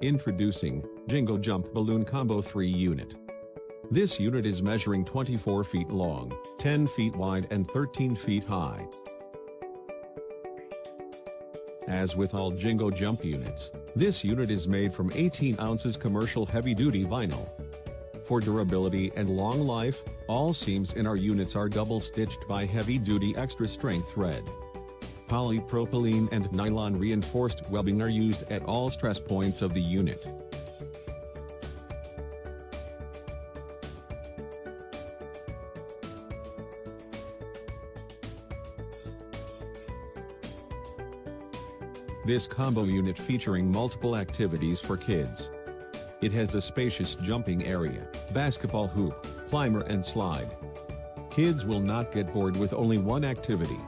Introducing, Jingo Jump Balloon Combo 3 Unit. This unit is measuring 24 feet long, 10 feet wide and 13 feet high. As with all Jingo Jump units, this unit is made from 18 ounces commercial heavy-duty vinyl. For durability and long life, all seams in our units are double-stitched by heavy-duty extra-strength thread. Polypropylene and nylon reinforced webbing are used at all stress points of the unit. This combo unit featuring multiple activities for kids. It has a spacious jumping area, basketball hoop, climber and slide. Kids will not get bored with only one activity.